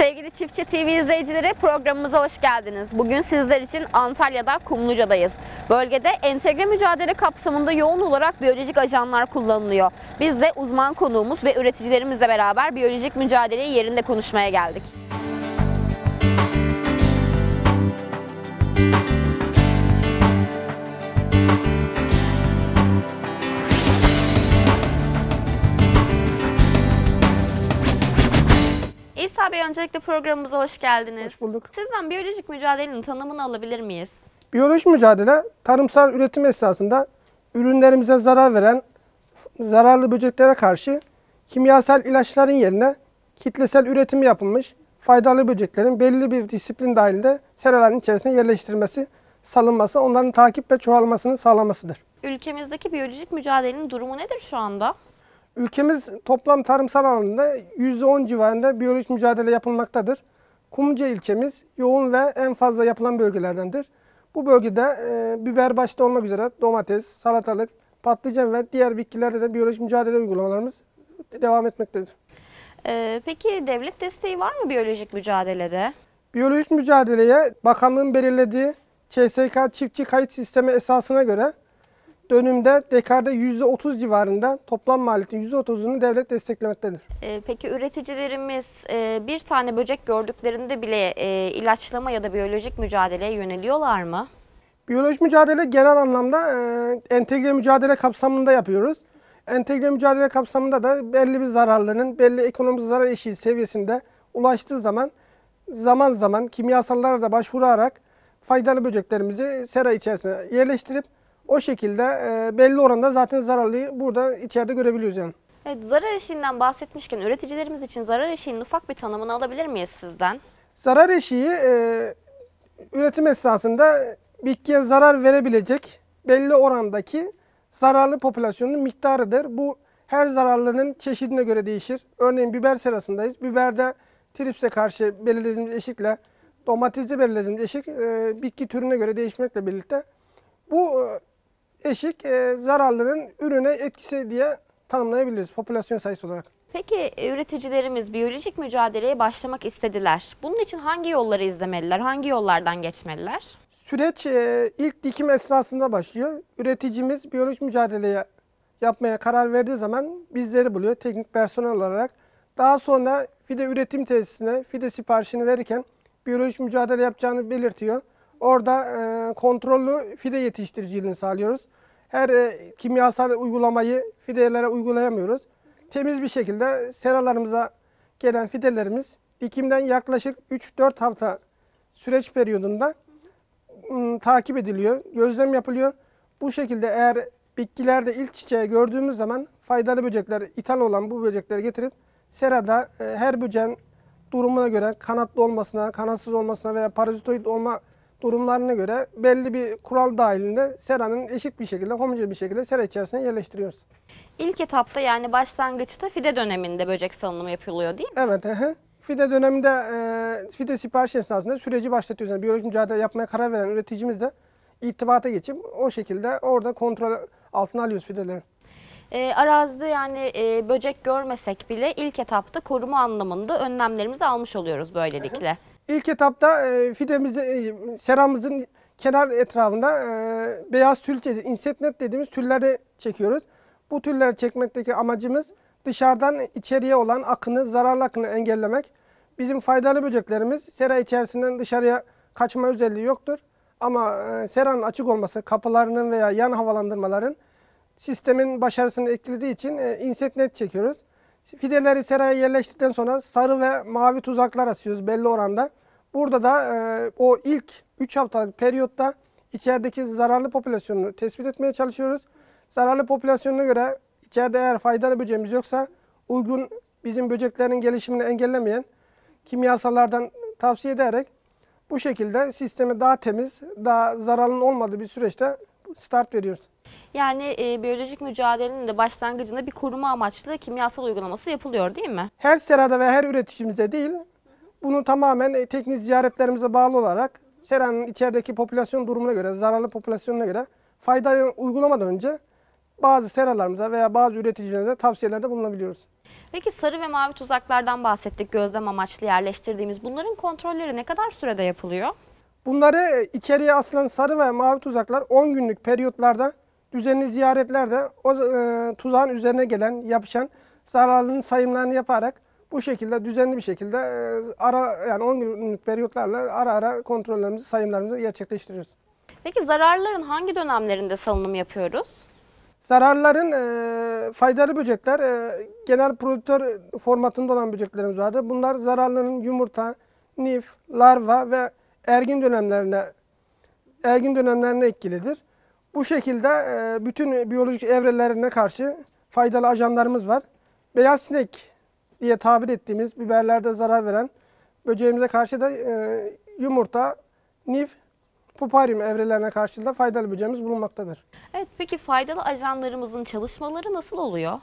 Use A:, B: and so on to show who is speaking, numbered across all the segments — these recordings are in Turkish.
A: Sevgili Çiftçi TV izleyicileri programımıza hoş geldiniz. Bugün sizler için Antalya'da Kumluca'dayız. Bölgede entegre mücadele kapsamında yoğun olarak biyolojik ajanlar kullanılıyor. Biz de uzman konuğumuz ve üreticilerimizle beraber biyolojik mücadeleyi yerinde konuşmaya geldik. İsa Bey öncelikle programımıza hoş geldiniz.
B: Hoş bulduk.
A: Sizden biyolojik mücadelenin tanımını alabilir miyiz?
B: Biyolojik mücadele tarımsal üretim esnasında ürünlerimize zarar veren zararlı böceklere karşı kimyasal ilaçların yerine kitlesel üretim yapılmış faydalı böceklerin belli bir disiplin dahilinde seraların içerisine yerleştirilmesi, salınması, onların takip ve çoğalmasını sağlamasıdır.
A: Ülkemizdeki biyolojik mücadelenin durumu nedir şu anda?
B: Ülkemiz toplam tarımsal alanında %10 civarında biyolojik mücadele yapılmaktadır. Kumluca ilçemiz yoğun ve en fazla yapılan bölgelerdendir. Bu bölgede e, biber başta olmak üzere domates, salatalık, patlıcan ve diğer bitkilerde de biyolojik mücadele uygulamalarımız devam etmektedir.
A: Ee, peki devlet desteği var mı biyolojik mücadelede?
B: Biyolojik mücadeleye bakanlığın belirlediği CSK çiftçi kayıt sistemi esasına göre dönümde dekarda %30 civarında toplam maliyetin %30'unu devlet desteklemektedir.
A: Ee, peki üreticilerimiz e, bir tane böcek gördüklerinde bile e, ilaçlama ya da biyolojik mücadeleye yöneliyorlar mı?
B: Biyolojik mücadele genel anlamda e, entegre mücadele kapsamında yapıyoruz. Entegre mücadele kapsamında da belli bir zararlının belli ekonomik zarar eşiği seviyesinde ulaştığı zaman zaman zaman kimyasallara da başvurarak faydalı böceklerimizi sera içerisine yerleştirip o şekilde e, belli oranda zaten zararlıyı burada içeride görebiliyoruz yani.
A: Evet, zarar eşiğinden bahsetmişken üreticilerimiz için zarar eşiğinin ufak bir tanımını alabilir miyiz sizden?
B: Zarar eşiği e, üretim esnasında bitkiye zarar verebilecek belli orandaki zararlı popülasyonun miktarıdır. Bu her zararlının çeşidine göre değişir. Örneğin biber serasındayız. Biberde tripse karşı belirlediğimiz eşikle domatesde belirlediğimiz eşik e, bitki türüne göre değişmekle birlikte bu e, eşik e, zararlının ürüne etkisi diye tanımlayabiliriz popülasyon sayısı olarak.
A: Peki e, üreticilerimiz biyolojik mücadeleye başlamak istediler. Bunun için hangi yolları izlemeliler, hangi yollardan geçmeliler?
B: Süreç e, ilk dikim esnasında başlıyor. Üreticimiz biyolojik mücadeleye yapmaya karar verdiği zaman bizleri buluyor teknik personel olarak. Daha sonra fide üretim tesisine fide siparişini verirken biyolojik mücadele yapacağını belirtiyor. Orada e, kontrollü fide yetiştiriciliğini sağlıyoruz. Her e, kimyasal uygulamayı fidelere uygulayamıyoruz. Temiz bir şekilde seralarımıza gelen fidelerimiz dikimden yaklaşık 3-4 hafta süreç periyodunda ım, takip ediliyor, gözlem yapılıyor. Bu şekilde eğer bitkilerde ilk çiçeği gördüğümüz zaman faydalı böcekler, ithal olan bu böcekleri getirip serada e, her böceğin durumuna göre kanatlı olmasına, kanatsız olmasına veya parazitoid olma durumlarına göre belli bir kural dahilinde seranın eşit bir şekilde, homojen bir şekilde sera içerisine yerleştiriyoruz.
A: İlk etapta yani başlangıçta fide döneminde böcek salınımı yapılıyor değil mi?
B: Evet, hı. Fide döneminde e, fide sipariş esnasında süreci başlatıyoruz. Yani biyolojik mücadele yapmaya karar veren üreticimiz de irtibata geçip o şekilde orada kontrol altına alıyoruz fideleri.
A: E, arazide yani e, böcek görmesek bile ilk etapta koruma anlamında önlemlerimizi almış oluyoruz böylelikle.
B: İlk etapta e, fidemizi, e, seramızın kenar etrafında e, beyaz tül, insetnet dediğimiz tülleri çekiyoruz. Bu tülleri çekmekteki amacımız dışarıdan içeriye olan akını, zararlı akını engellemek. Bizim faydalı böceklerimiz sera içerisinden dışarıya kaçma özelliği yoktur. Ama e, seranın açık olması, kapılarının veya yan havalandırmaların sistemin başarısını etkilediği için e, inseknet çekiyoruz. Fideleri seraya yerleştirdikten sonra sarı ve mavi tuzaklar asıyoruz belli oranda. Burada da e, o ilk 3 haftalık periyotta içerideki zararlı popülasyonunu tespit etmeye çalışıyoruz. Zararlı popülasyonuna göre içeride eğer faydalı böceğimiz yoksa uygun bizim böceklerin gelişimini engellemeyen kimyasallardan tavsiye ederek bu şekilde sistemi daha temiz, daha zararlı olmadığı bir süreçte start veriyoruz.
A: Yani e, biyolojik mücadelenin de başlangıcında bir koruma amaçlı kimyasal uygulaması yapılıyor değil mi?
B: Her serada ve her üreticimizde değil, bunu tamamen e, teknik ziyaretlerimize bağlı olarak seranın içerideki popülasyon durumuna göre, zararlı popülasyonuna göre faydalı uygulamadan önce bazı seralarımıza veya bazı üreticilerimize tavsiyelerde bulunabiliyoruz.
A: Peki sarı ve mavi tuzaklardan bahsettik gözlem amaçlı yerleştirdiğimiz. Bunların kontrolleri ne kadar sürede yapılıyor?
B: Bunları e, içeriye asılan sarı ve mavi tuzaklar 10 günlük periyotlarda düzenli ziyaretlerde o e, tuzağın üzerine gelen, yapışan zararlının sayımlarını yaparak bu şekilde düzenli bir şekilde e, ara yani 10 günlük periyotlarla ara ara kontrollerimizi, sayımlarımızı gerçekleştiriyoruz.
A: Peki zararların hangi dönemlerinde salınım yapıyoruz?
B: Zararların e, faydalı böcekler e, genel prodüktör formatında olan böceklerimiz vardır. Bunlar zararların yumurta, nif, larva ve ergin dönemlerine ergin dönemlerine etkilidir. Bu şekilde e, bütün biyolojik evrelerine karşı faydalı ajanlarımız var. Beyaz sinek diye tabir ettiğimiz biberlerde zarar veren böceğimize karşı da e, yumurta, nif, puparyum evrelerine karşı da faydalı böceğimiz bulunmaktadır.
A: Evet peki faydalı ajanlarımızın çalışmaları nasıl oluyor?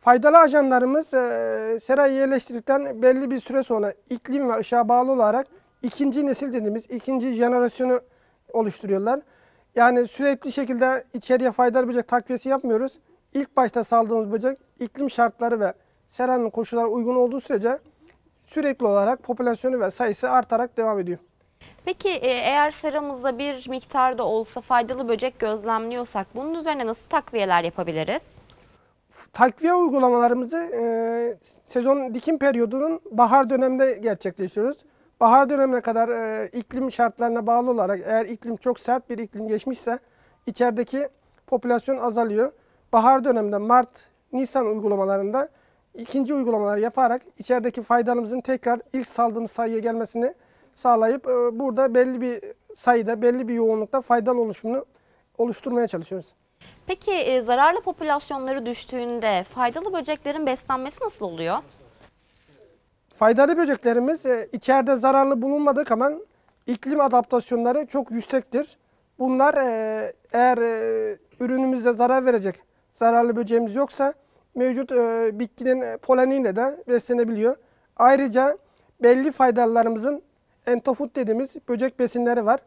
B: Faydalı ajanlarımız e, serayı yerleştirdikten belli bir süre sonra iklim ve ışığa bağlı olarak ikinci nesil dediğimiz ikinci jenerasyonu oluşturuyorlar. Yani sürekli şekilde içeriye faydalı böcek takviyesi yapmıyoruz. İlk başta saldığımız böcek iklim şartları ve seranın koşulları uygun olduğu sürece sürekli olarak popülasyonu ve sayısı artarak devam ediyor.
A: Peki e, eğer seramızda bir miktarda olsa faydalı böcek gözlemliyorsak bunun üzerine nasıl takviyeler yapabiliriz?
B: Takviye uygulamalarımızı e, sezon dikim periyodunun bahar döneminde gerçekleştiriyoruz. Bahar dönemine kadar e, iklim şartlarına bağlı olarak eğer iklim çok sert bir iklim geçmişse içerideki popülasyon azalıyor. Bahar döneminde Mart, Nisan uygulamalarında ikinci uygulamalar yaparak içerideki faydalımızın tekrar ilk saldığımız sayıya gelmesini sağlayıp e, burada belli bir sayıda, belli bir yoğunlukta faydalı oluşumunu oluşturmaya çalışıyoruz.
A: Peki e, zararlı popülasyonları düştüğünde faydalı böceklerin beslenmesi nasıl oluyor?
B: Faydalı böceklerimiz e, içeride zararlı bulunmadığı zaman iklim adaptasyonları çok yüksektir. Bunlar e, eğer e, ürünümüze zarar verecek zararlı böceğimiz yoksa mevcut e, bitkinin poleniyle de beslenebiliyor. Ayrıca belli faydalılarımızın entofood dediğimiz böcek besinleri var.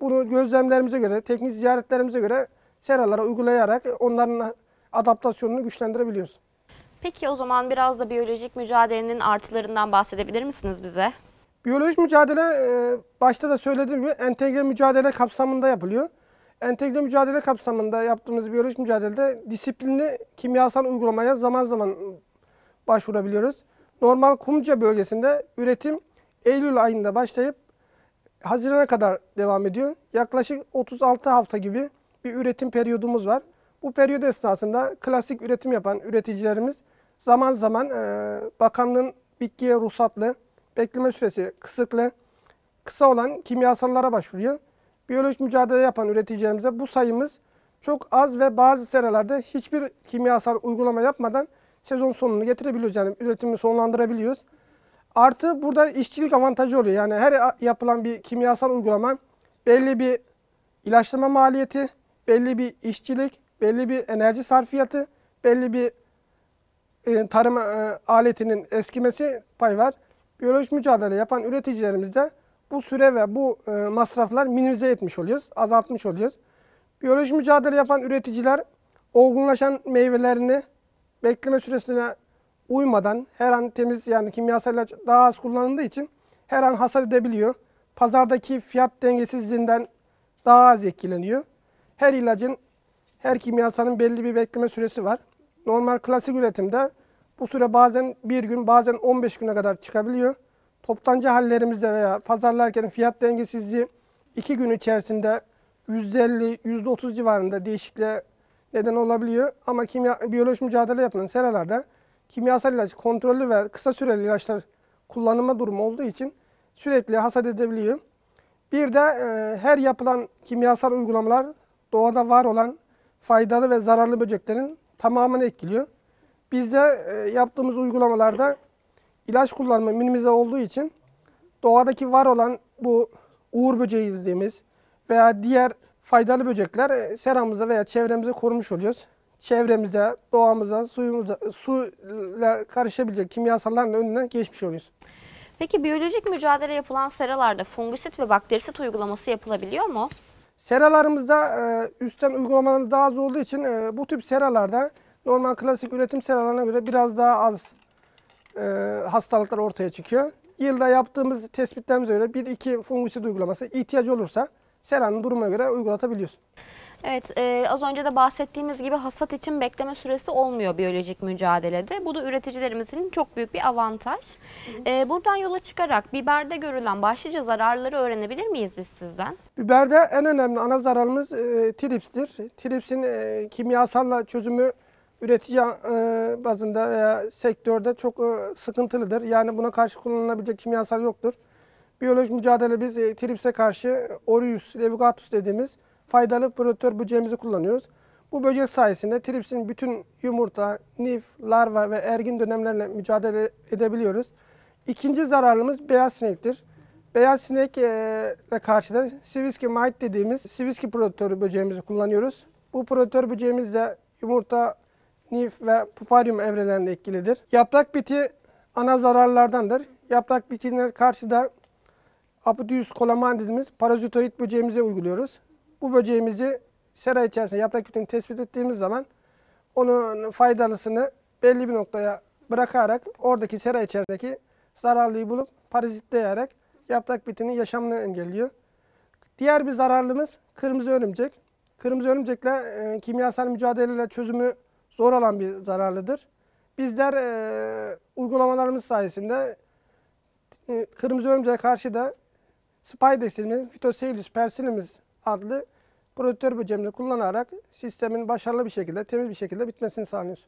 B: Bunu gözlemlerimize göre, teknik ziyaretlerimize göre seralara uygulayarak onların adaptasyonunu güçlendirebiliyoruz.
A: Peki o zaman biraz da biyolojik mücadelenin artılarından bahsedebilir misiniz bize?
B: Biyolojik mücadele e, başta da söylediğim gibi entegre mücadele kapsamında yapılıyor. Entegre mücadele kapsamında yaptığımız biyolojik mücadelede disiplinli kimyasal uygulamaya zaman zaman başvurabiliyoruz. Normal Kumca bölgesinde üretim Eylül ayında başlayıp Haziran'a kadar devam ediyor. Yaklaşık 36 hafta gibi bir üretim periyodumuz var. Bu periyod esnasında klasik üretim yapan üreticilerimiz zaman zaman e, bakanlığın bitkiye ruhsatlı, bekleme süresi kısıtlı, kısa olan kimyasallara başvuruyor. Biyolojik mücadele yapan üreticilerimize bu sayımız çok az ve bazı seralarda hiçbir kimyasal uygulama yapmadan sezon sonunu getirebiliyoruz. Yani üretimi sonlandırabiliyoruz. Artı burada işçilik avantajı oluyor. Yani her yapılan bir kimyasal uygulama belli bir ilaçlama maliyeti, belli bir işçilik, belli bir enerji sarfiyatı, belli bir e, tarım e, aletinin eskimesi pay var. Biyolojik mücadele yapan üreticilerimizde bu süre ve bu e, masraflar minimize etmiş oluyoruz, azaltmış oluyoruz. Biyolojik mücadele yapan üreticiler olgunlaşan meyvelerini bekleme süresine uymadan her an temiz yani kimyasal ilaç daha az kullanıldığı için her an hasat edebiliyor. Pazardaki fiyat dengesizliğinden daha az etkileniyor. Her ilacın, her kimyasalın belli bir bekleme süresi var. Normal klasik üretimde bu süre bazen bir gün bazen 15 güne kadar çıkabiliyor. Toptancı hallerimizde veya pazarlarken fiyat dengesizliği 2 gün içerisinde %50, %30 civarında değişikliğe neden olabiliyor. Ama kimya, biyolojik mücadele yapılan seralarda kimyasal ilaç kontrollü ve kısa süreli ilaçlar kullanılma durumu olduğu için sürekli hasat edebiliyor. Bir de e, her yapılan kimyasal uygulamalar doğada var olan faydalı ve zararlı böceklerin tamamını etkiliyor. Biz de e, yaptığımız uygulamalarda ilaç kullanımı minimize olduğu için doğadaki var olan bu uğur böceği dediğimiz veya diğer faydalı böcekler e, seramıza veya çevremize korumuş oluyoruz. Çevremize, doğamıza, suyumuza, suyla karışabilecek kimyasalların önüne geçmiş oluyoruz.
A: Peki biyolojik mücadele yapılan seralarda fungisit ve bakterisit uygulaması yapılabiliyor mu?
B: Seralarımızda e, üstten uygulamalarımız daha az olduğu için e, bu tip seralarda normal klasik üretim seralarına göre biraz daha az e, hastalıklar ortaya çıkıyor. Yılda yaptığımız tespitlerimize göre bir iki fungisit uygulaması ihtiyacı olursa seranın durumuna göre uygulatabiliyoruz.
A: Evet, e, az önce de bahsettiğimiz gibi hasat için bekleme süresi olmuyor biyolojik mücadelede. Bu da üreticilerimizin çok büyük bir avantaj. E, buradan yola çıkarak biberde görülen başlıca zararları öğrenebilir miyiz biz sizden?
B: Biberde en önemli ana zararımız e, tripstir. Tripsin e, kimyasalla çözümü üretici e, bazında veya sektörde çok e, sıkıntılıdır. Yani buna karşı kullanılabilecek kimyasal yoktur. Biyolojik mücadele biz e, tripse karşı Orius levigatus dediğimiz faydalı predatör böceğimizi kullanıyoruz. Bu böcek sayesinde tripsin bütün yumurta, nif, larva ve ergin dönemlerle mücadele edebiliyoruz. İkinci zararımız beyaz sinektir. Beyaz sinekle karşı da Swiski mite dediğimiz Swiski predatörü böceğimizi kullanıyoruz. Bu predatör böceğimiz de yumurta, nif ve puparyum evrelerinde etkilidir. Yaprak biti ana zararlardandır. Yaprak bitine karşı da Apodius colaman dediğimiz parazitoid böceğimize uyguluyoruz. Bu böceğimizi sera içerisinde yaprak bitini tespit ettiğimiz zaman onun faydalısını belli bir noktaya bırakarak oradaki sera içerisindeki zararlıyı bulup parazitleyerek yaprak bitinin yaşamını engelliyor. Diğer bir zararlımız kırmızı örümcek. Kırmızı örümcekle e, kimyasal mücadeleyle çözümü zor olan bir zararlıdır. Bizler e, uygulamalarımız sayesinde e, kırmızı örümceğe karşı da Spiders dediğimiz Phytoceylus persinimiz adlı predatör böceğimizi kullanarak sistemin başarılı bir şekilde, temiz bir şekilde bitmesini sağlıyoruz.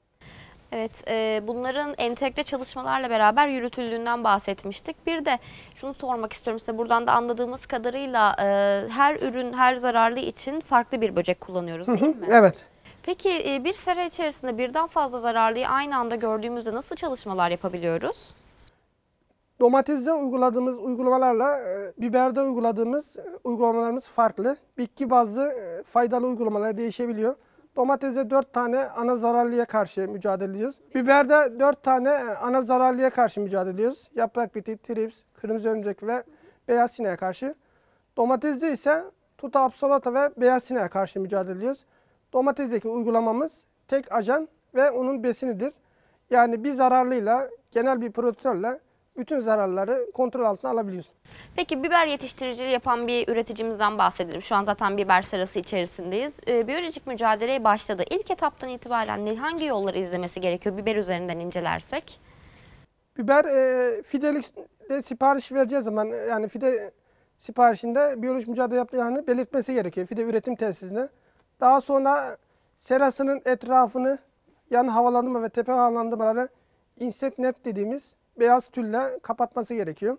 A: Evet, e, bunların entegre çalışmalarla beraber yürütüldüğünden bahsetmiştik. Bir de şunu sormak istiyorum size. Buradan da anladığımız kadarıyla e, her ürün, her zararlı için farklı bir böcek kullanıyoruz değil mi?
B: Evet.
A: Peki e, bir sera içerisinde birden fazla zararlıyı aynı anda gördüğümüzde nasıl çalışmalar yapabiliyoruz?
B: Domatesde uyguladığımız uygulamalarla e, biberde uyguladığımız e, uygulamalarımız farklı. Bitki bazlı faydalı uygulamalar değişebiliyor. Domatesde 4 tane ana zararlıya karşı mücadele ediyoruz. Biberde 4 tane ana zararlıya karşı mücadele ediyoruz. Yaprak biti, trips, kırmızı örümcek ve beyaz sineğe karşı. Domatesde ise tuta absolata ve beyaz sineğe karşı mücadele ediyoruz. Domatezdeki uygulamamız tek ajan ve onun besinidir. Yani bir zararlıyla, genel bir predatörle bütün zararları kontrol altına alabiliyoruz.
A: Peki biber yetiştiriciliği yapan bir üreticimizden bahsedelim. Şu an zaten biber serası içerisindeyiz. E, biyolojik mücadeleye başladı. İlk etaptan itibaren hangi yolları izlemesi gerekiyor biber üzerinden incelersek?
B: Biber e, fidelikte sipariş vereceği zaman yani fide siparişinde biyolojik mücadele yaptığını belirtmesi gerekiyor fide üretim tesisine. Daha sonra serasının etrafını yan havalandırma ve tepe havalandırmaları inset net dediğimiz beyaz tülle kapatması gerekiyor.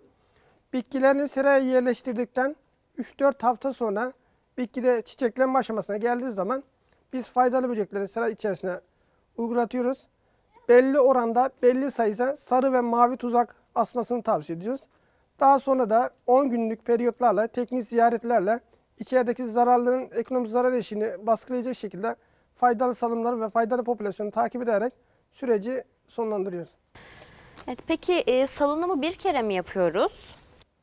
B: Bitkilerini seraya yerleştirdikten 3-4 hafta sonra bitkide çiçeklenme aşamasına geldiği zaman biz faydalı böcekleri sera içerisine uygulatıyoruz. Belli oranda, belli sayıda sarı ve mavi tuzak asmasını tavsiye ediyoruz. Daha sonra da 10 günlük periyotlarla, teknik ziyaretlerle içerideki zararların ekonomik zarar eşiğini baskılayacak şekilde faydalı salımları ve faydalı popülasyonu takip ederek süreci sonlandırıyoruz.
A: Evet, peki e, salınımı bir kere mi yapıyoruz?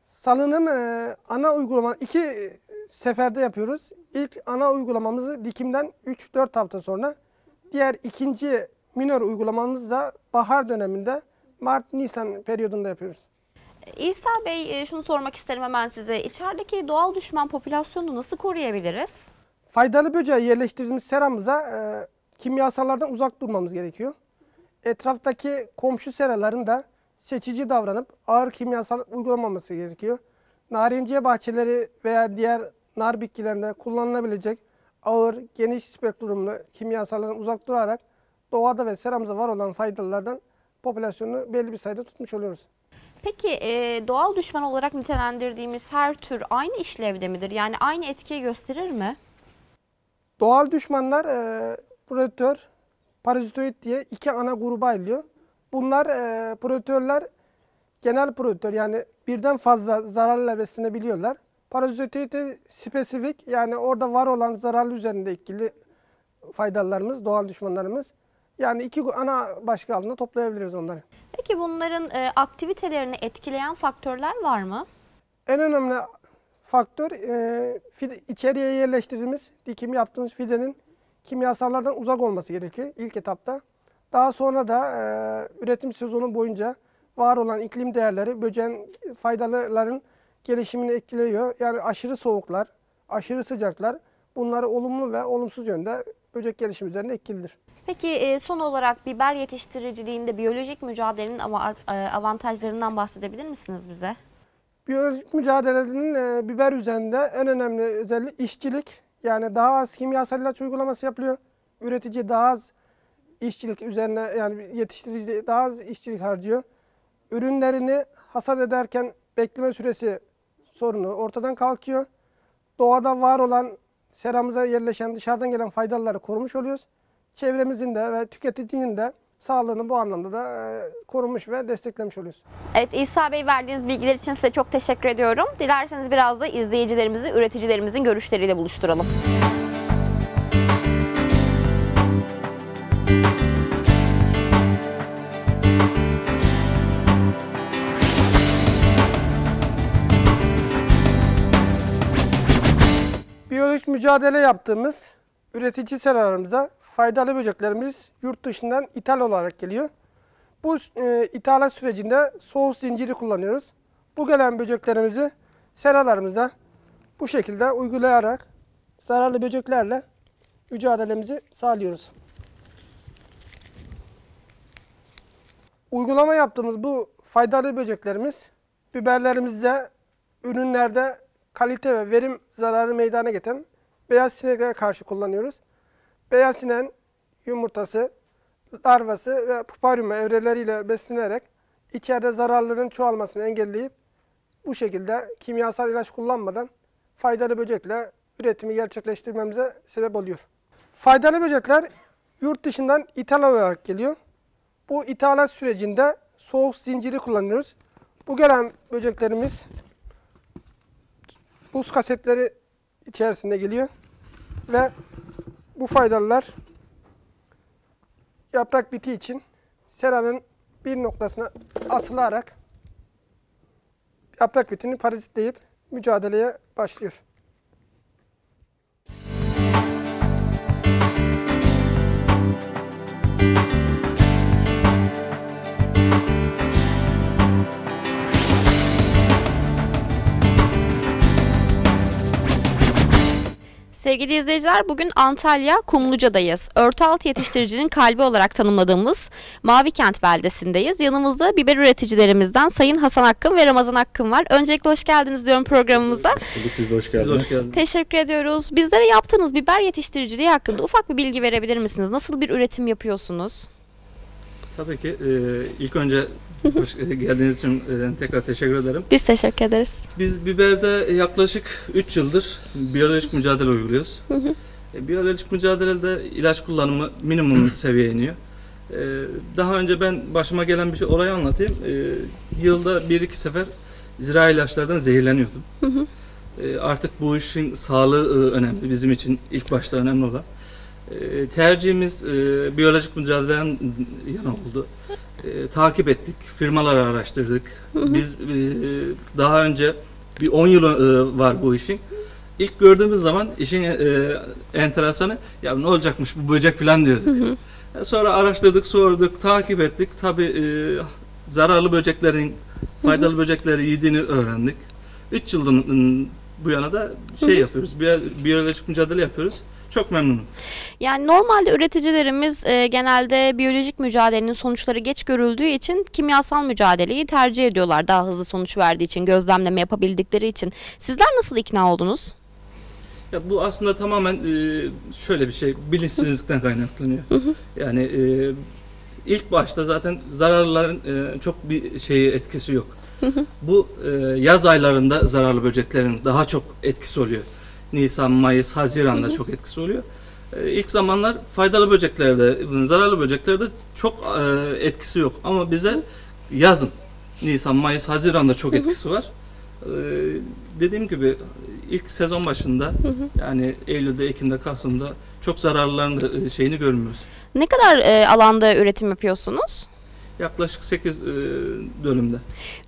B: Salınım e, ana uygulama iki seferde yapıyoruz. İlk ana uygulamamızı dikimden 3-4 hafta sonra, diğer ikinci minor uygulamamızı da bahar döneminde Mart-Nisan periyodunda yapıyoruz.
A: İsa Bey e, şunu sormak isterim hemen size. İçerideki doğal düşman popülasyonunu nasıl koruyabiliriz?
B: Faydalı böceği yerleştirdiğimiz seramıza e, kimyasallardan uzak durmamız gerekiyor. Etraftaki komşu seraların da seçici davranıp ağır kimyasal uygulamaması gerekiyor. Narinciye bahçeleri veya diğer nar bitkilerinde kullanılabilecek ağır, geniş spektrumlu kimyasallardan uzak durarak doğada ve seramıza var olan faydalılardan popülasyonu belli bir sayıda tutmuş oluyoruz.
A: Peki e, doğal düşman olarak nitelendirdiğimiz her tür aynı işlevde midir? Yani aynı etkiyi gösterir mi?
B: Doğal düşmanlar e, predatör, parazitoid diye iki ana gruba ayrılıyor. Bunlar e, predatörler genel predatör yani birden fazla zararla beslenebiliyorlar. Parazitoid de spesifik yani orada var olan zararlı üzerinde etkili faydalılarımız, doğal düşmanlarımız. Yani iki ana başlık altında toplayabiliriz onları.
A: Peki bunların e, aktivitelerini etkileyen faktörler var mı?
B: En önemli faktör e, fide- içeriye yerleştirdiğimiz, dikim yaptığımız fidenin kimyasallardan uzak olması gerekiyor ilk etapta. Daha sonra da e, üretim sezonu boyunca var olan iklim değerleri böceğin faydalıların gelişimini etkiliyor. Yani aşırı soğuklar, aşırı sıcaklar bunları olumlu ve olumsuz yönde böcek gelişimi üzerinde etkilidir.
A: Peki e, son olarak biber yetiştiriciliğinde biyolojik mücadelenin e, avantajlarından bahsedebilir misiniz bize?
B: Biyolojik mücadelenin e, biber üzerinde en önemli özelliği işçilik. Yani daha az kimyasal ilaç uygulaması yapılıyor. Üretici daha az işçilik üzerine yani yetiştirici daha az işçilik harcıyor. Ürünlerini hasat ederken bekleme süresi sorunu ortadan kalkıyor. Doğada var olan seramıza yerleşen dışarıdan gelen faydalıları korumuş oluyoruz. Çevremizin de ve tüketicinin de sağlığını bu anlamda da e, korumuş ve desteklemiş oluyoruz.
A: Evet İsa Bey verdiğiniz bilgiler için size çok teşekkür ediyorum. Dilerseniz biraz da izleyicilerimizi, üreticilerimizin görüşleriyle buluşturalım.
B: Biyolojik mücadele yaptığımız üretici seralarımıza faydalı böceklerimiz yurt dışından ithal olarak geliyor. Bu e, ithalat sürecinde soğuk zinciri kullanıyoruz. Bu gelen böceklerimizi seralarımızda bu şekilde uygulayarak zararlı böceklerle mücadelemizi sağlıyoruz. Uygulama yaptığımız bu faydalı böceklerimiz biberlerimizde, ürünlerde kalite ve verim zararı meydana getiren beyaz sineklere karşı kullanıyoruz. Beyaz sineğin yumurtası, larvası ve puparyum evreleriyle beslenerek içeride zararların çoğalmasını engelleyip bu şekilde kimyasal ilaç kullanmadan faydalı böcekle üretimi gerçekleştirmemize sebep oluyor. Faydalı böcekler yurt dışından ithal olarak geliyor. Bu ithalat sürecinde soğuk zinciri kullanıyoruz. Bu gelen böceklerimiz buz kasetleri içerisinde geliyor ve bu faydalılar yaprak biti için seranın bir noktasına asılarak yaprak bitini parazitleyip mücadeleye başlıyor.
A: Sevgili izleyiciler bugün Antalya Kumluca'dayız. Örtü altı yetiştiricinin kalbi olarak tanımladığımız Mavi Kent beldesindeyiz. Yanımızda biber üreticilerimizden Sayın Hasan Hakkın ve Ramazan Hakkın var. Öncelikle hoş geldiniz diyorum programımıza.
C: Bulduk siz de hoş
D: Siz
C: geldiniz.
D: hoş geldiniz.
A: Teşekkür ediyoruz. Bizlere yaptığınız biber yetiştiriciliği hakkında ufak bir bilgi verebilir misiniz? Nasıl bir üretim yapıyorsunuz?
D: Tabii ki e, ilk önce hoş geldiğiniz için e, tekrar teşekkür ederim.
A: Biz teşekkür ederiz.
D: Biz biberde yaklaşık 3 yıldır biyolojik mücadele uyguluyoruz. E, biyolojik mücadelede ilaç kullanımı minimum seviyeye iniyor. E, daha önce ben başıma gelen bir şey, olayı anlatayım. Yılda bir iki sefer zira ilaçlardan zehirleniyordum. Artık bu işin sağlığı önemli. Bizim için ilk başta önemli olan. Tercihimiz e, biyolojik mücadeleden yana oldu. E, takip ettik, firmaları araştırdık. Biz e, daha önce bir 10 yıl e, var bu işin. İlk gördüğümüz zaman işin e, enteresanı ya ne olacakmış bu böcek falan diyorduk. E, Sonra araştırdık, sorduk, takip ettik. Tabii e, zararlı böceklerin faydalı böcekleri yediğini öğrendik. 3 yıldan ıı, bu yana da şey yapıyoruz, biyo- biyolojik mücadele yapıyoruz. Çok memnunum.
A: Yani normalde üreticilerimiz e, genelde biyolojik mücadelenin sonuçları geç görüldüğü için kimyasal mücadeleyi tercih ediyorlar. Daha hızlı sonuç verdiği için, gözlemleme yapabildikleri için. Sizler nasıl ikna oldunuz?
D: Ya bu aslında tamamen e, şöyle bir şey, bilinçsizlikten kaynaklanıyor. Yani e, ilk başta zaten zararlıların e, çok bir şeyi etkisi yok. Bu e, yaz aylarında zararlı böceklerin daha çok etkisi oluyor. Nisan, Mayıs, Haziran'da çok etkisi oluyor. E, ilk zamanlar faydalı böceklerde, zararlı böceklerde çok e, etkisi yok. Ama bize yazın, Nisan, Mayıs, Haziran'da çok etkisi var. E, dediğim gibi ilk sezon başında yani Eylül'de, Ekim'de, Kasım'da çok zararlıların da e, şeyini görmüyoruz.
A: Ne kadar e, alanda üretim yapıyorsunuz?
D: Yaklaşık 8 e, dönümde.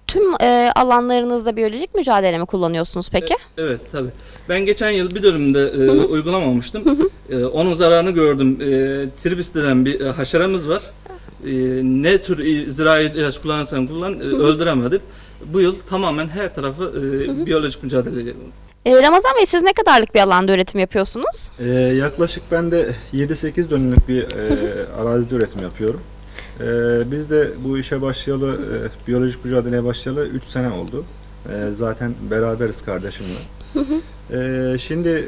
A: Tüm e, alanlarınızda biyolojik mücadele mi kullanıyorsunuz peki?
D: Evet tabii. Ben geçen yıl bir dönümde e, uygulamamıştım. E, onun zararını gördüm. E, tribis denen bir e, haşeramız var. E, ne tür zirai ilaç kullanırsan kullan e, öldüremedim. Bu yıl tamamen her tarafı e, biyolojik mücadele
A: E, Ramazan Bey siz ne kadarlık bir alanda üretim yapıyorsunuz?
C: Ee, yaklaşık ben de 7-8 dönümlük bir e, arazide üretim yapıyorum. Ee, biz de bu işe başlayalı, e, biyolojik mücadeleye başlayalı 3 sene oldu. Ee, zaten beraberiz kardeşimle. Ee, şimdi e,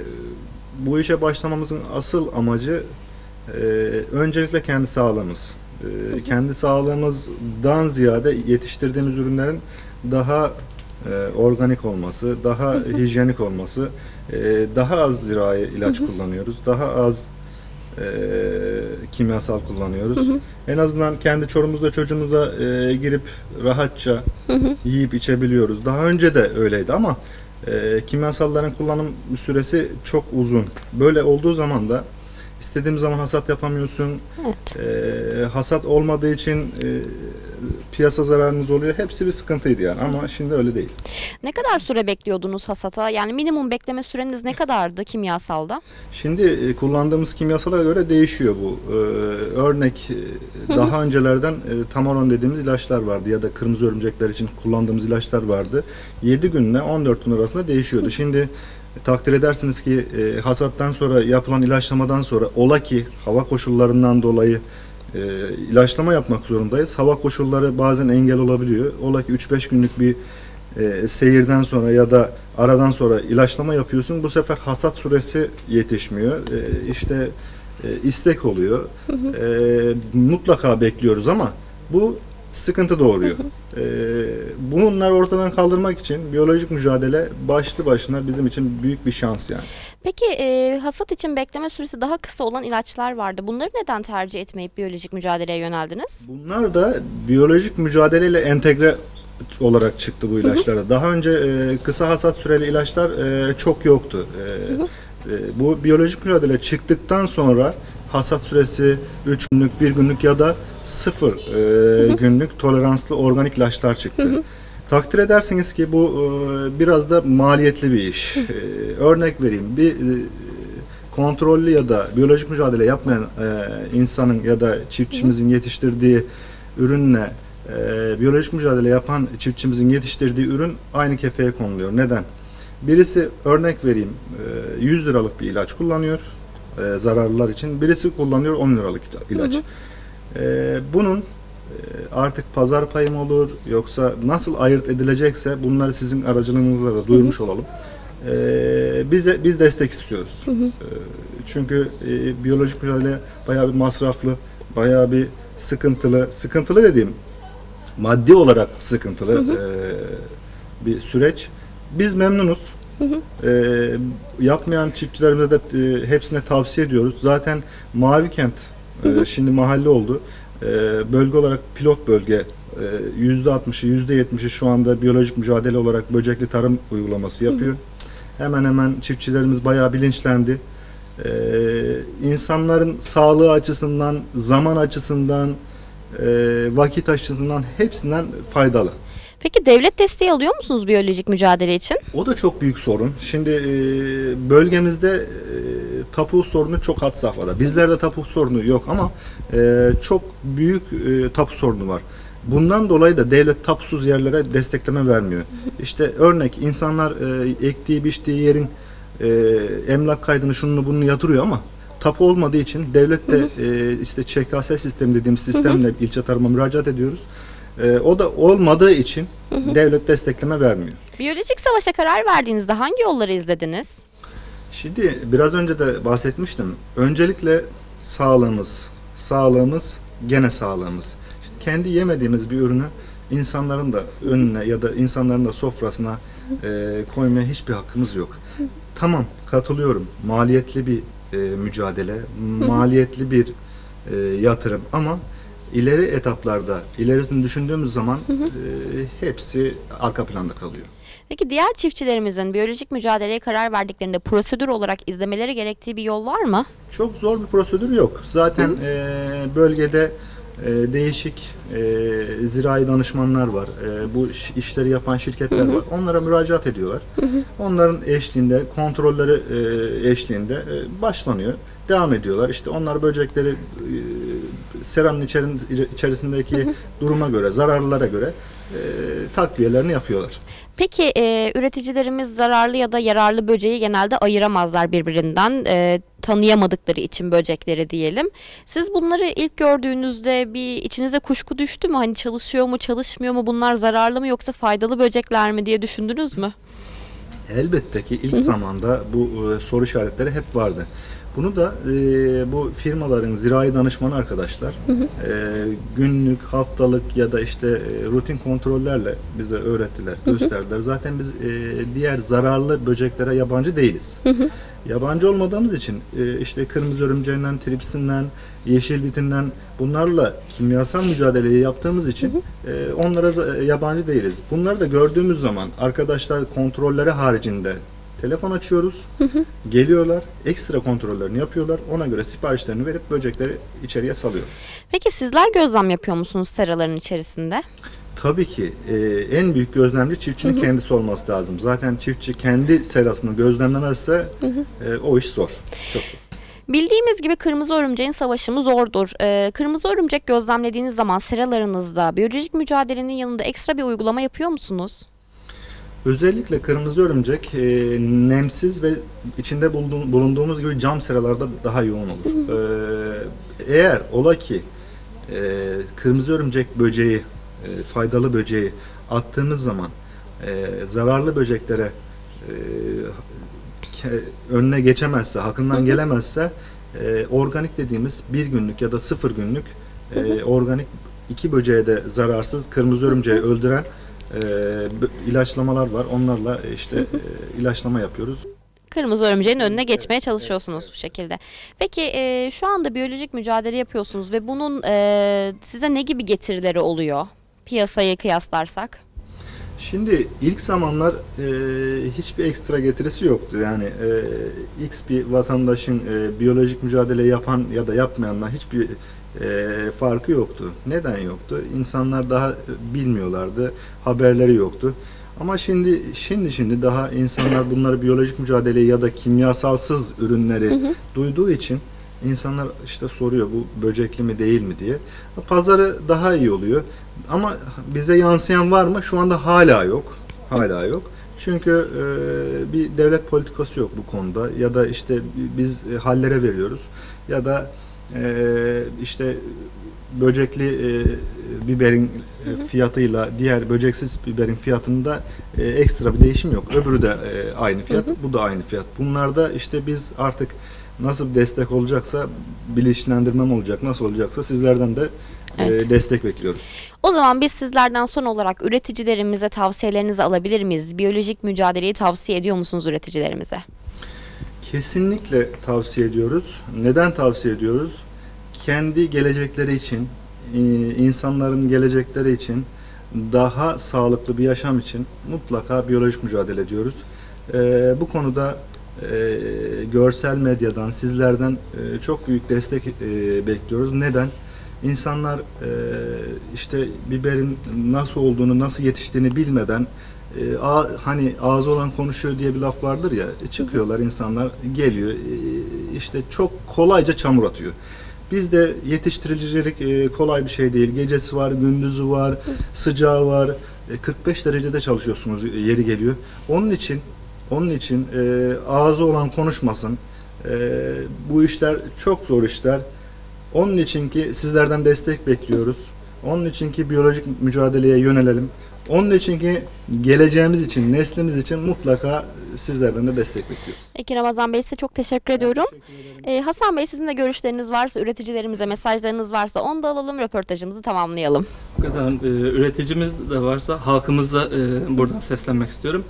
C: bu işe başlamamızın asıl amacı e, öncelikle kendi sağlığımız. Ee, kendi sağlığımızdan ziyade yetiştirdiğimiz ürünlerin daha e, organik olması, daha hijyenik olması, e, daha az zirai ilaç kullanıyoruz, daha az e, kimyasal kullanıyoruz. En azından kendi çorumuzda çocuğumuzda e, girip rahatça yiyip içebiliyoruz. Daha önce de öyleydi ama e, kimyasalların kullanım süresi çok uzun. Böyle olduğu zaman da istediğim zaman hasat yapamıyorsun.
A: Evet.
C: E, hasat olmadığı için e, piyasa zararınız oluyor. Hepsi bir sıkıntıydı yani ama şimdi öyle değil.
A: Ne kadar süre bekliyordunuz hasata? Yani minimum bekleme süreniz ne kadardı kimyasalda?
C: Şimdi e, kullandığımız kimyasala göre değişiyor bu. Ee, örnek e, daha öncelerden e, tamaron dediğimiz ilaçlar vardı ya da kırmızı örümcekler için kullandığımız ilaçlar vardı. 7 günle 14 gün arasında değişiyordu. Şimdi e, takdir edersiniz ki e, hasattan sonra yapılan ilaçlamadan sonra ola ki hava koşullarından dolayı e, ilaçlama yapmak zorundayız. Hava koşulları bazen engel olabiliyor. Ola ki 3-5 günlük bir e, seyirden sonra ya da aradan sonra ilaçlama yapıyorsun. Bu sefer hasat süresi yetişmiyor. E, işte e, istek oluyor. E, mutlaka bekliyoruz ama bu sıkıntı doğuruyor. E, bunları ortadan kaldırmak için biyolojik mücadele başlı başına bizim için büyük bir şans yani.
A: Peki e, hasat için bekleme süresi daha kısa olan ilaçlar vardı. Bunları neden tercih etmeyip biyolojik mücadeleye yöneldiniz?
C: Bunlar da biyolojik mücadeleyle entegre olarak çıktı bu ilaçlara. Daha önce e, kısa hasat süreli ilaçlar e, çok yoktu. E, e, bu biyolojik mücadele çıktıktan sonra hasat süresi 3 günlük, 1 günlük ya da 0 e, günlük toleranslı organik ilaçlar çıktı. Takdir edersiniz ki bu e, biraz da maliyetli bir iş. E, örnek vereyim. Bir e, kontrollü ya da biyolojik mücadele yapmayan e, insanın ya da çiftçimizin yetiştirdiği ürünle e, biyolojik mücadele yapan çiftçimizin yetiştirdiği ürün aynı kefeye konuluyor. Neden? Birisi örnek vereyim e, 100 liralık bir ilaç kullanıyor e, zararlılar için. Birisi kullanıyor 10 liralık ilaç. E, bunun e, artık pazar payı mı olur yoksa nasıl ayırt edilecekse bunları sizin aracılığınızla da duyurmuş olalım. E, bize biz destek istiyoruz. E, çünkü e, biyolojik mücadele bayağı bir masraflı, bayağı bir sıkıntılı. Sıkıntılı dediğim maddi olarak sıkıntılı e, bir süreç. Biz memnunuz. E, yapmayan çiftçilerimize de e, hepsine tavsiye ediyoruz. Zaten Mavi Kent e, şimdi mahalle oldu. E, bölge olarak pilot bölge e, %60'ı %70'i şu anda biyolojik mücadele olarak böcekli tarım uygulaması yapıyor. Hemen hemen çiftçilerimiz bayağı bilinçlendi. Ee, insanların sağlığı açısından, zaman açısından, e, vakit açısından hepsinden faydalı.
A: Peki devlet desteği alıyor musunuz biyolojik mücadele için?
C: O da çok büyük sorun. Şimdi e, bölgemizde e, tapu sorunu çok had safhada. Bizlerde tapu sorunu yok ama e, çok büyük e, tapu sorunu var. Bundan dolayı da devlet tapusuz yerlere destekleme vermiyor. İşte örnek insanlar e, ektiği biçtiği yerin e, emlak kaydını şunu bunu yatırıyor ama tapu olmadığı için devlet de e, işte ÇKS sistemi dediğimiz sistemle ilçe tarıma müracaat ediyoruz. E, o da olmadığı için devlet destekleme vermiyor.
A: Biyolojik savaşa karar verdiğinizde hangi yolları izlediniz?
C: Şimdi biraz önce de bahsetmiştim. Öncelikle sağlığımız, sağlığımız gene sağlığımız. Şimdi kendi yemediğimiz bir ürünü insanların da önüne ya da insanların da sofrasına e, koymaya hiçbir hakkımız yok. Tamam katılıyorum. Maliyetli bir e, mücadele, maliyetli bir e, yatırım ama ileri etaplarda ilerisini düşündüğümüz zaman e, hepsi arka planda kalıyor.
A: Peki diğer çiftçilerimizin biyolojik mücadeleye karar verdiklerinde prosedür olarak izlemeleri gerektiği bir yol var mı?
C: Çok zor bir prosedür yok. Zaten e, bölgede e, değişik e, zirai danışmanlar var. E, bu iş- işleri yapan şirketler var. Onlara müracaat ediyorlar. Onların eşliğinde, kontrolleri e, eşliğinde e, başlanıyor. Devam ediyorlar. İşte onlar böcekleri e, seranın içerisindeki duruma göre, zararlılara göre e, takviyelerini yapıyorlar.
A: Peki e, üreticilerimiz zararlı ya da yararlı böceği genelde ayıramazlar birbirinden e, tanıyamadıkları için böcekleri diyelim. Siz bunları ilk gördüğünüzde bir içinize kuşku düştü mü? Hani çalışıyor mu çalışmıyor mu bunlar zararlı mı yoksa faydalı böcekler mi diye düşündünüz mü?
C: Elbette ki ilk zamanda bu e, soru işaretleri hep vardı. Bunu da e, bu firmaların zirai danışmanı arkadaşlar e, günlük, haftalık ya da işte e, rutin kontrollerle bize öğrettiler, gösterdiler. Zaten biz e, diğer zararlı böceklere yabancı değiliz. Yabancı olmadığımız için e, işte kırmızı örümceğinden, tripsinden, yeşil bitinden bunlarla kimyasal mücadeleyi yaptığımız için e, onlara za- yabancı değiliz. Bunları da gördüğümüz zaman arkadaşlar kontrolleri haricinde telefon açıyoruz. Geliyorlar, ekstra kontrollerini yapıyorlar. Ona göre siparişlerini verip böcekleri içeriye salıyoruz.
A: Peki sizler gözlem yapıyor musunuz seraların içerisinde?
C: Tabii ki e, en büyük gözlemci çiftçinin kendisi olması lazım. Zaten çiftçi kendi serasını gözlemlemezse e, o iş zor. Çok zor.
A: Bildiğimiz gibi kırmızı örümceğin savaşımı zordur. Ee, kırmızı örümcek gözlemlediğiniz zaman seralarınızda biyolojik mücadelenin yanında ekstra bir uygulama yapıyor musunuz?
C: Özellikle kırmızı örümcek e, nemsiz ve içinde bulunduğum- bulunduğumuz gibi cam seralarda daha yoğun olur. E, eğer ola ki e, kırmızı örümcek böceği, e, faydalı böceği attığımız zaman e, zararlı böceklere e, önüne geçemezse, hakkından gelemezse e, organik dediğimiz bir günlük ya da sıfır günlük e, organik iki böceğe de zararsız kırmızı örümceği öldüren e, ilaçlamalar var. Onlarla işte e, ilaçlama yapıyoruz.
A: Kırmızı örümceğin önüne geçmeye çalışıyorsunuz bu şekilde. Peki e, şu anda biyolojik mücadele yapıyorsunuz ve bunun e, size ne gibi getirileri oluyor? Piyasayı kıyaslarsak.
C: Şimdi ilk zamanlar e, hiçbir ekstra getirisi yoktu. Yani e, X bir vatandaşın e, biyolojik mücadele yapan ya da yapmayanla hiçbir e, farkı yoktu. Neden yoktu? İnsanlar daha bilmiyorlardı, haberleri yoktu. Ama şimdi şimdi şimdi daha insanlar bunları biyolojik mücadele ya da kimyasalsız ürünleri duyduğu için insanlar işte soruyor bu böcekli mi değil mi diye. Pazarı daha iyi oluyor. Ama bize yansıyan var mı? Şu anda hala yok. Hala yok. Çünkü e, bir devlet politikası yok bu konuda ya da işte biz e, hallere veriyoruz ya da e, işte böcekli e, biberin e, fiyatıyla diğer böceksiz biberin fiyatında e, ekstra bir değişim yok. Öbürü de aynı fiyat, bu da aynı fiyat. Bunlarda işte biz artık nasıl bir destek olacaksa bilinçlendirmem olacak, nasıl olacaksa sizlerden de
A: Evet.
C: destek bekliyoruz.
A: O zaman biz sizlerden son olarak üreticilerimize tavsiyelerinizi alabilir miyiz? Biyolojik mücadeleyi tavsiye ediyor musunuz üreticilerimize?
C: Kesinlikle tavsiye ediyoruz. Neden tavsiye ediyoruz? Kendi gelecekleri için, e, insanların gelecekleri için, daha sağlıklı bir yaşam için mutlaka biyolojik mücadele ediyoruz. E, Bu konuda e, görsel medyadan, sizlerden çok büyük destek bekliyoruz. Neden? İnsanlar işte biberin nasıl olduğunu, nasıl yetiştiğini bilmeden e, a- hani ağzı olan konuşuyor diye bir laf vardır ya. e, çıkıyorlar insanlar geliyor e, işte çok kolayca çamur atıyor. Bizde yetiştiricilik e, kolay bir şey değil. Gecesi var, gündüzü var, sıcağı var. E, 45 derecede çalışıyorsunuz e, yeri geliyor. Onun için onun için e, ağzı olan konuşmasın. E, bu işler çok zor işler. Onun için ki sizlerden destek bekliyoruz. Onun için ki biyolojik mücadeleye yönelelim. Onun için ki geleceğimiz için, neslimiz için mutlaka sizlerden de destek bekliyoruz.
A: Peki Ramazan Bey size çok teşekkür ediyorum. Ee, Hasan Bey sizin de görüşleriniz varsa, üreticilerimize mesajlarınız varsa onu da alalım, röportajımızı tamamlayalım.
D: Hakikaten e, üreticimiz de varsa halkımıza e, buradan seslenmek istiyorum.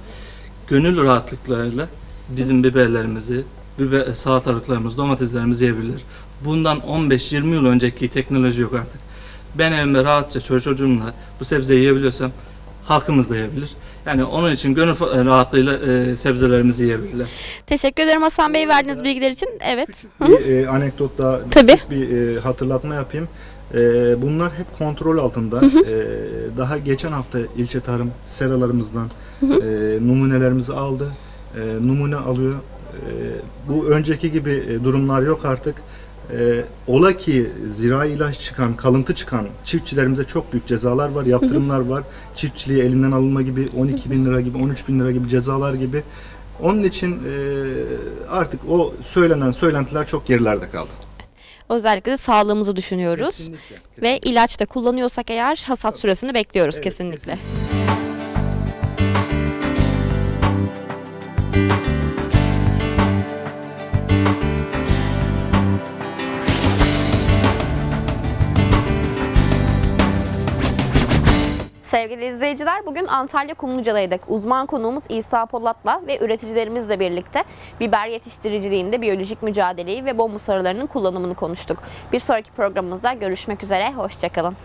D: Gönül rahatlıklarıyla bizim biberlerimizi, biber, salatalıklarımızı, domateslerimizi yiyebilirler. Bundan 15-20 yıl önceki teknoloji yok artık. Ben evimde rahatça çocuğumla bu sebzeyi yiyebiliyorsam halkımız da yiyebilir. Yani onun için gönül rahatlığıyla e, sebzelerimizi yiyebilirler.
A: Teşekkür ederim Hasan Bey verdiğiniz bilgiler için. Evet.
C: Bir e, anekdot daha
A: Tabii.
C: bir e, hatırlatma yapayım. E, bunlar hep kontrol altında. E, daha geçen hafta ilçe tarım seralarımızdan e, numunelerimizi aldı. E, numune alıyor. E, bu önceki gibi e, durumlar yok artık. E, ola ki zirai ilaç çıkan, kalıntı çıkan çiftçilerimize çok büyük cezalar var, yaptırımlar var. Çiftçiliği elinden alınma gibi 12 bin lira gibi, 13 bin lira gibi cezalar gibi. Onun için e, artık o söylenen söylentiler çok gerilerde kaldı.
A: Özellikle de sağlığımızı düşünüyoruz.
C: Kesinlikle.
A: Ve ilaç da kullanıyorsak eğer hasat süresini bekliyoruz
C: Evet,
A: kesinlikle. Sevgili izleyiciler bugün Antalya Kumluca'daydık. Uzman konuğumuz İsa Polat'la ve üreticilerimizle birlikte biber yetiştiriciliğinde biyolojik mücadeleyi ve bomba sarılarının kullanımını konuştuk. Bir sonraki programımızda görüşmek üzere, hoşçakalın.